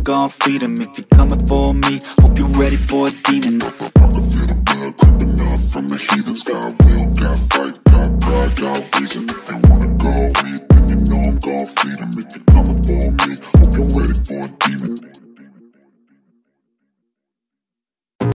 I'm gon' feed them If you're coming for me, hope you're ready for a demon. I can feel the blood creeping up from the heathens. Got will, got fight, got pride, got